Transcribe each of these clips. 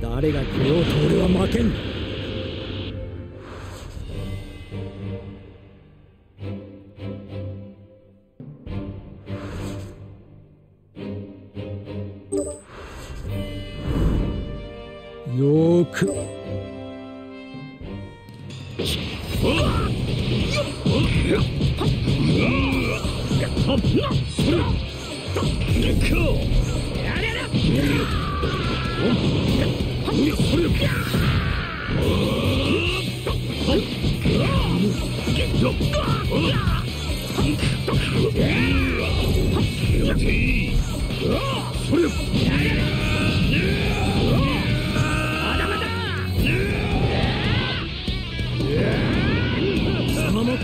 誰が来ようと俺は負けん。よーく。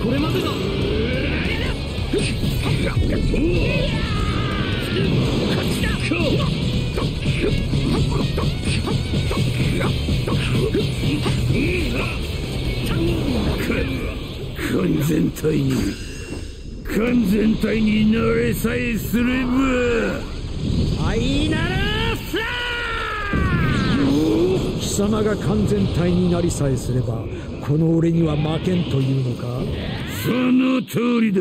これまでだ。完全体に完全体になれさえすれば。ファイナルフラー貴様が完全体になりさえすればこの俺には負けんというのか？その通りだ。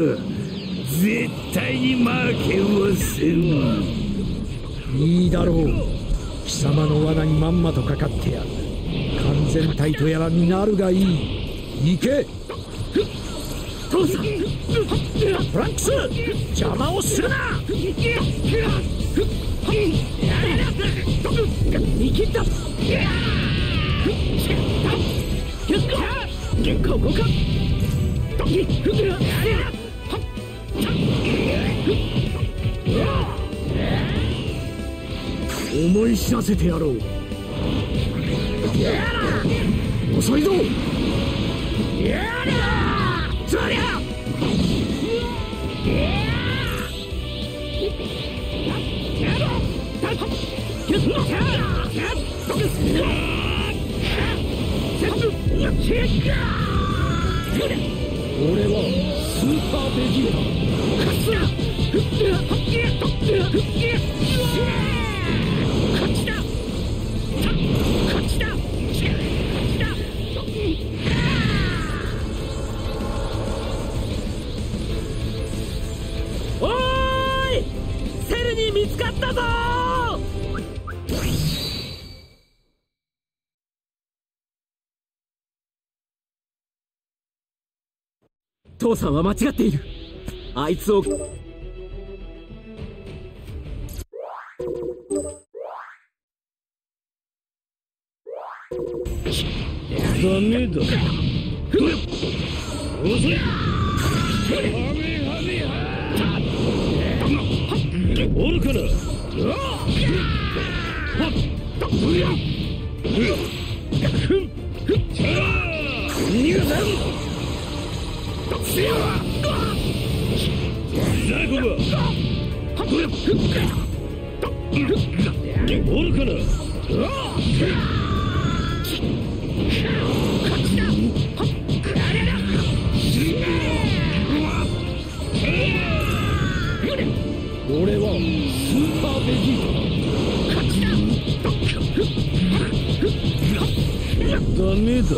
絶対に負けはせんいいだろう。貴様の罠にまんまとかかってやる。完全体とやらになるがいい。行け。父さん。フランクス。邪魔をするな。生きた。ここか思い知らせてやろう。やら遅いぞ。やらそりゃ俺はスーパーベジータ見つかったぞ！父さんは間違っている。あいつを。ダメだ。遅いおるから。逃がさんザコがおるから俺は。スーパーベジータダメだ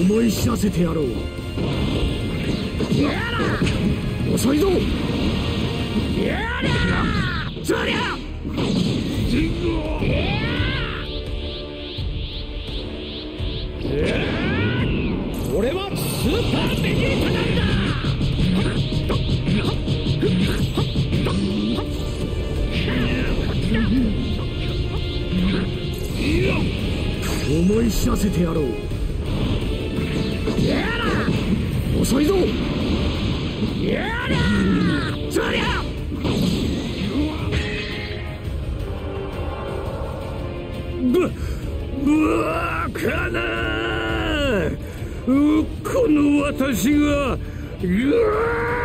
思い知らせてやろう遅いぞそりゃ。俺はスーパーベジータなんだ。思い知らせてやろう。遅いぞ。そりゃばバカなこの私がうわ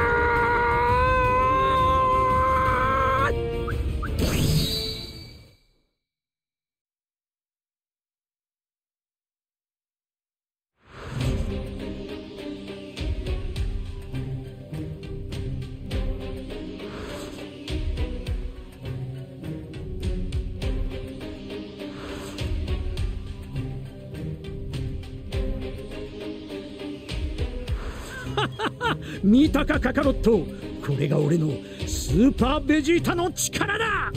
見たかカカロット。これが俺のスーパーベジータの力だ。